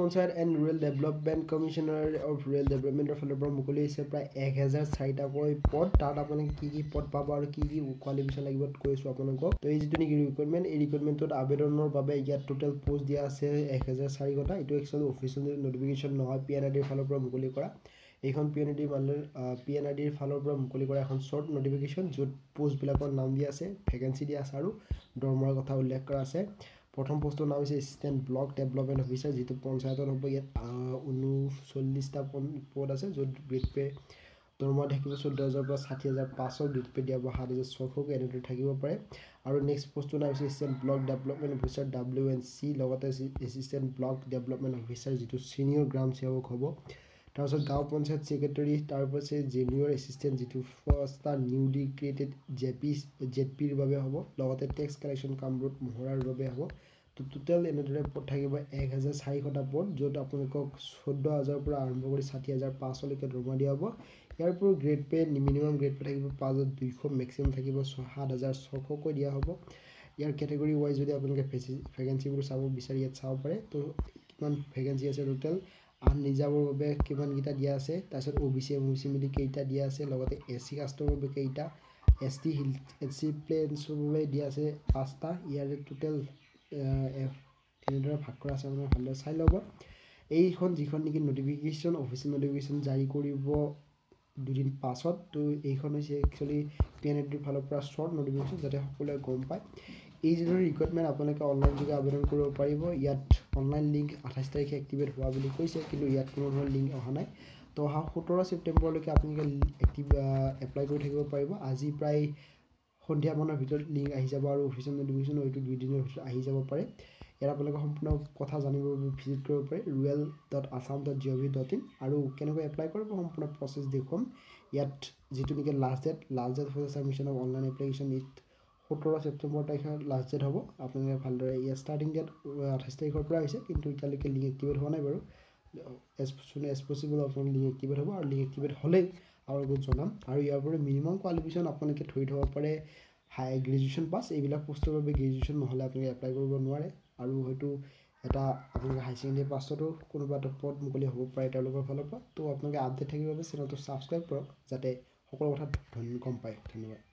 Panchayat and rural development commissioner of rural ডেভেলপমেণ্টৰ ফালৰ পৰা মুকলি হৈছে প্ৰায় এক হেজাৰ চাৰিটাকৈ পদ। তাত আপোনালোকে কি কি পদ পাব আৰু কি কি কোৱালিফিকেশ্যন লাগিব কৈছোঁ আপোনালোকক। তো এই যিটো নেকি ৰিকুৱাৰমেণ্ট এই ৰিকুৱাৰমেণ্টত আবেদনৰ বাবে ইয়াত টোটেল পষ্ট দিয়া আছে এক হেজাৰ চাৰিশটা এইটো একচুৱেলি অফিচিয়েল নটিফিকেশ্যন নহয় পি এন আই ডিৰ ফালৰ পৰা মুকলি কৰা। এইখন পি এন আই ডিৰ মানে পি এন আই ডিৰ ফালৰ পৰা মুকলি কৰা এখন শ্বৰ্ট নটিফিকেশ্যন য'ত পষ্টবিলাকৰ নাম দিয়া আছে ভেকেঞ্চি দিয়া আছে আৰু দৰমহাৰ কথা উল্লেখ কৰা আছে। প্ৰথম পোষ্টৰ নাম হৈছে এছিষ্টেণ্ট ব্লক ডেভেলপমেণ্ট অফিচাৰ যিটো পঞ্চায়তত হ'ব ইয়াত ঊনচল্লিছটা পদ আছে য'ত গ্ৰেড পে দৰমহা থাকিব চৈধ্য হাজাৰৰ পৰা ষাঠি হাজাৰ পাঁচশ পে দিয়াব সাত হাজাৰ ছশকৈ এনেদৰে থাকিব পাৰে। আৰু নেক্সট পোষ্টটোৰ নাম হৈছে assistant block development officer W N C লগতে এছিষ্টেণ্ট ব্লক ডেভেলপমেণ্ট অফিচাৰ যিটো ছিনিয়ৰ গ্ৰাম সেৱক হ'ব। তাৰপিছত গাঁও পঞ্চায়ত ছেক্ৰেটৰী তাৰপাছত জেনিয়ৰ এছিষ্টেণ্ট যিটো first newly created J P Z পিৰ বাবে হ'ব লগতে টেক্স কালেকশ্যন কামৰূপ মহৰাৰ বাবে হ'ব। তো টোটেল এনেদৰে পদ থাকিব এক হাজাৰ চাৰিশটা পদ য'ত আপোনালোকক চৈধ্য হাজাৰৰ পৰা আৰম্ভ কৰি ষাঠি হাজাৰ পাঁচশলৈকে দৰমহা দিয়া হ'ব। ইয়াৰ উপৰিও grade pay minimum grade pay থাকিব পাঁচ হাজাৰ দুইশ মেক্সিমাম থাকিব সাত হাজাৰ ছশকৈ দিয়া হ'ব। ইয়াৰ কেটেগৰী ৱাইজ যদি আপোনালোকে ভেকেঞ্চিবোৰ চাব বিচাৰি ইয়াত চাব পাৰে তো কিমান ভেকেঞ্চি আছে টোটেল আনৰিজাৰ্ভৰ বাবে কিমানকেইটা দিয়া আছে তাৰপিছত O' B C M O' B C মিলি কেইটা দিয়া আছে লগতে এ চি কাষ্টৰ বাবে কেইটা S T hill S C প্লেনছৰ বাবে দিয়া আছে পাঁচটা ইয়াৰে টোটেল তেনেদৰে ভাগ কৰা আছে আপোনালোকে ভালদৰে চাই ল'ব। এইখন যিখন নেকি নটিফিকেশ্যন অফিচিয়েল নটিফিকেশ্যন জাৰি কৰিব দুদিন পাছত তো এইখন হৈছে একচুৱেলি পি এন এডিৰ ফালৰ পৰা শ্বৰ্ট নটিফিকেশ্যন যাতে সকলোৱে গম পায়। এই যিদৰে ৰিকুৱাৰমেণ্ট আপোনালোকে অনলাইন যোগে আবেদন কৰিব পাৰিব ইয়াত অনলাইন লিংক আঠাইছ তাৰিখে এক্টিভেট হোৱা বুলি কৈছে কিন্তু ইয়াত কোনো ধৰণৰ লিংক অহা নাই। তো অহা সোতৰ ছেপ্টেম্বৰলৈকে আপোনালোকে এক্টিভ এপ্লাই কৰি থাকিব পাৰিব। আজি প্ৰায় সন্ধিয়া মানৰ ভিতৰত লিংক আহি যাব আৰু অফিচিয়েল নটিফিকেশ্যন হয়তো দুইদিনৰ ভিতৰত আহি যাব পাৰে। ইয়াত আপোনালোকে সম্পূৰ্ণ কথা জানিবৰ বাবে ভিজিট কৰিব পাৰে rural dot Assam dot G O' V dot in আৰু কেনেকৈ এপ্লাই কৰিব সম্পূৰ্ণ প্ৰচেছ দেখুৱাম। ইয়াত যিটো নেকি লাষ্ট ডেট লাষ্ট ডেট হৈছে submission of online application it সোতৰ ছেপ্টেম্বৰ তাৰিখে লাষ্ট ডেট হ'ব। আপোনালোকে ভালদৰে ইয়াত ষ্টাৰ্টিং ডেট আঠাইছ তাৰিখৰ পৰা হৈছে কিন্তু এতিয়ালৈকে লিংক এক্টিভেট হোৱা নাই বাৰু। এজ চুন এজ পচিবল আপোনালোকে লিংক এক্টিভেট হ'ব আৰু লিংক এক্টিভেট হ'লেই আৰু আগত জনাম। আৰু ইয়াৰ পৰা মিনিমাম কোৱালিফিকেশ্যন আপোনালোকে ধৰি থ'ব পাৰে হাই গ্ৰেজুৱেশ্যন পাছ এইবিলাক পোষ্টৰ বাবে গ্ৰেজুৱেশ্যন নহ'লে আপোনালোকে এপ্লাই কৰিব নোৱাৰে। আৰু হয়তো এটা আপোনালোকে হাই ছেকেণ্ডেৰী পাছতো কোনোবা এটা পদ মুকলি হ'ব পাৰে তেওঁলোকৰ ফালৰ পৰা। তো আপোনালোকে আপডেট থাকিবৰ বাবে চেনেলটো ছাবস্ক্ৰাইব কৰক যাতে সকলো কথা গম পায়। ধন্যবাদ।